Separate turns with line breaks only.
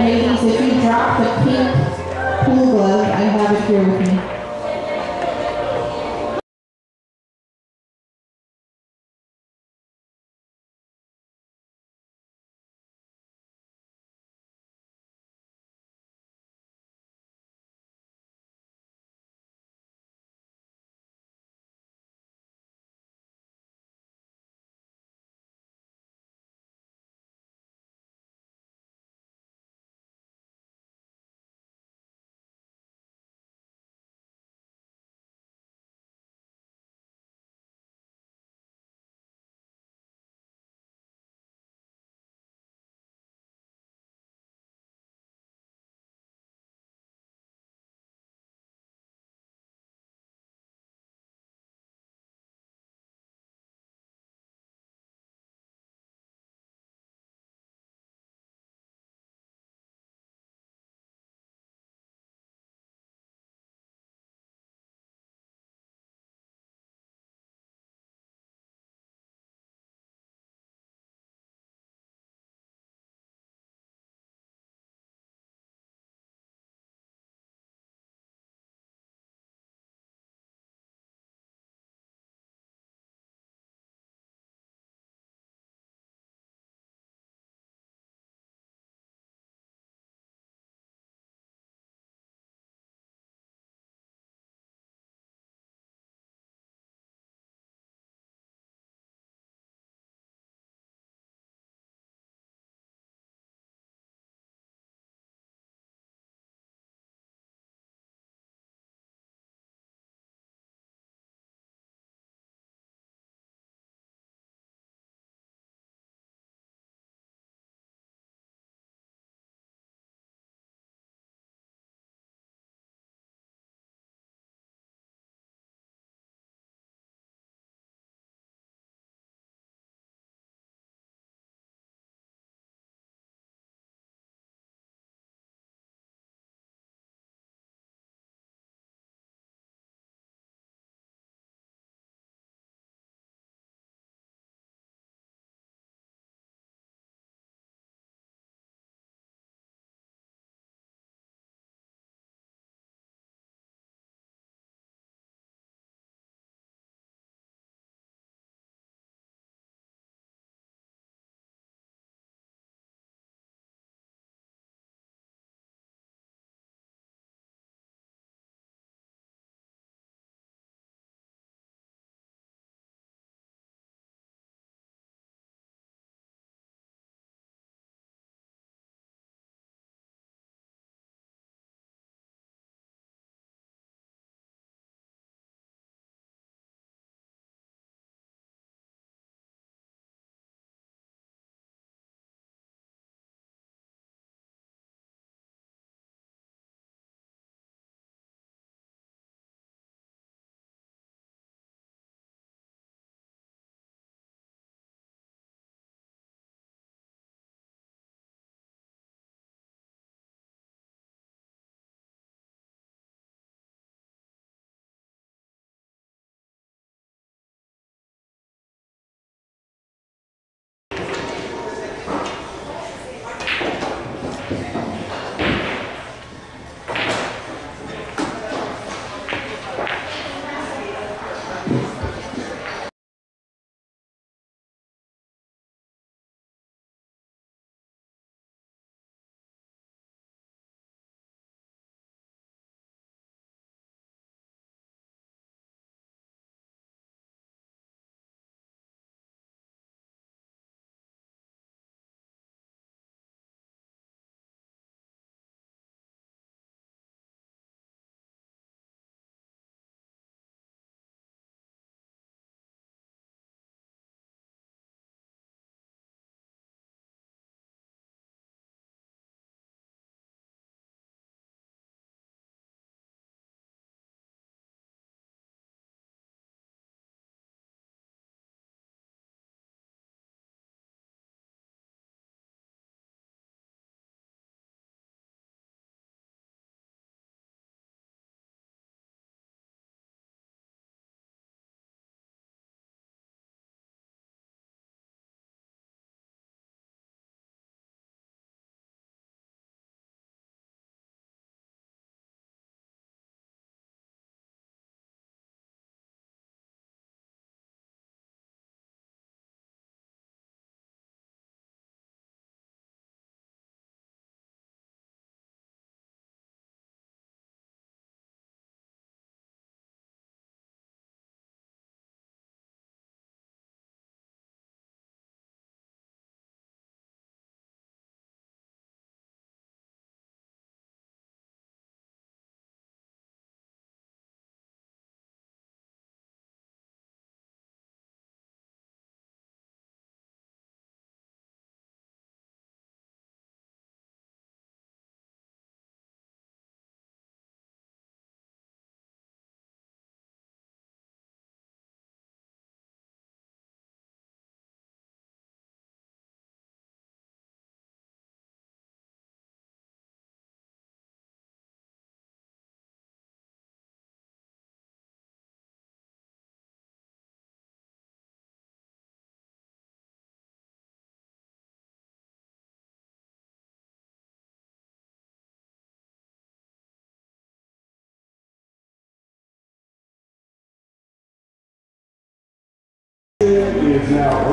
Ladies, if you drop the pink pool glove, I have it here with me.
Is now